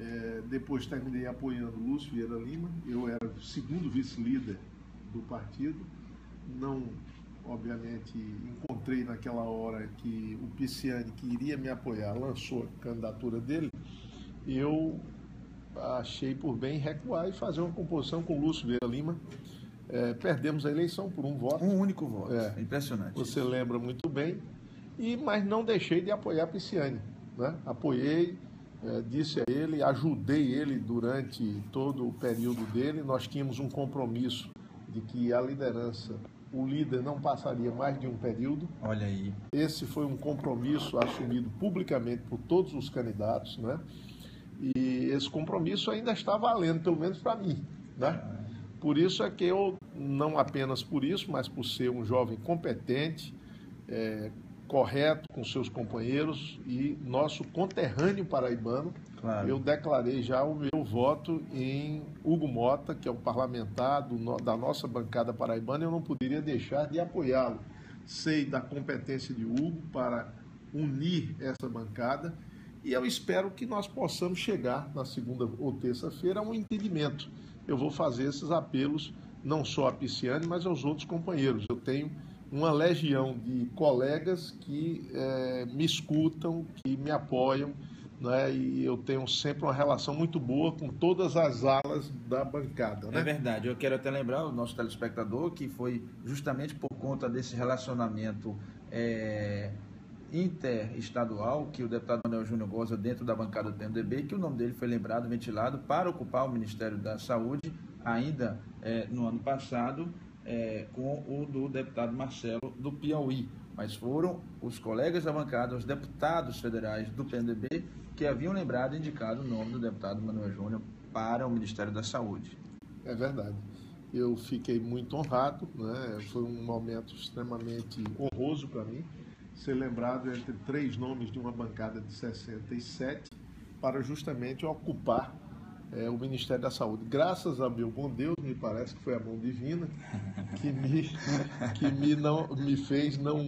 É, depois terminei apoiando Lúcio Vieira Lima, eu era o segundo vice-líder do partido. Não, obviamente, encontrei naquela hora que o Pisciani, que iria me apoiar, lançou a candidatura dele. Eu achei por bem recuar e fazer uma composição com Lúcio Vieira Lima. É, perdemos a eleição por um voto. Um único voto. É, Impressionante. Você isso. lembra muito bem. E, mas não deixei de apoiar Pisciani. Né? Apoiei, é, disse a ele, ajudei ele durante todo o período dele. Nós tínhamos um compromisso de que a liderança, o líder não passaria mais de um período. Olha aí. Esse foi um compromisso assumido publicamente por todos os candidatos, né? E esse compromisso ainda está valendo, pelo menos para mim, né? Por isso é que eu, não apenas por isso, mas por ser um jovem competente, é, correto com seus companheiros e nosso conterrâneo paraibano, claro. eu declarei já o meu voto em Hugo Mota, que é o parlamentar do, da nossa bancada paraibana, eu não poderia deixar de apoiá-lo. Sei da competência de Hugo para unir essa bancada e eu espero que nós possamos chegar na segunda ou terça-feira a um entendimento. Eu vou fazer esses apelos não só a Pisciane, mas aos outros companheiros. Eu tenho uma legião de colegas que é, me escutam, que me apoiam, né? e eu tenho sempre uma relação muito boa com todas as alas da bancada. Né? É verdade, eu quero até lembrar o nosso telespectador que foi justamente por conta desse relacionamento é, interestadual que o deputado Manuel Júnior goza dentro da bancada do PMDB, que o nome dele foi lembrado, ventilado para ocupar o Ministério da Saúde ainda é, no ano passado é, com o do deputado Marcelo do Piauí. Mas foram os colegas da bancada, os deputados federais do PNDB, que haviam lembrado e indicado o nome do deputado Manuel Júnior para o Ministério da Saúde. É verdade. Eu fiquei muito honrado, né? foi um momento extremamente honroso para mim ser lembrado entre três nomes de uma bancada de 67 para justamente ocupar é, o Ministério da Saúde. Graças a meu bom Deus, me parece que foi a mão divina que me, que me, não, me fez não,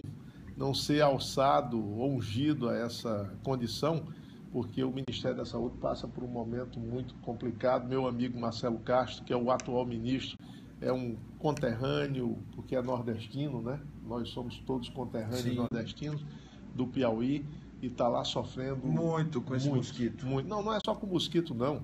não ser alçado, ungido a essa condição, porque o Ministério da Saúde passa por um momento muito complicado. Meu amigo Marcelo Castro, que é o atual ministro, é um conterrâneo, porque é nordestino, né? Nós somos todos conterrâneos Sim. nordestinos do Piauí e está lá sofrendo muito com esse muito, mosquito. Muito. Não, não é só com mosquito, não.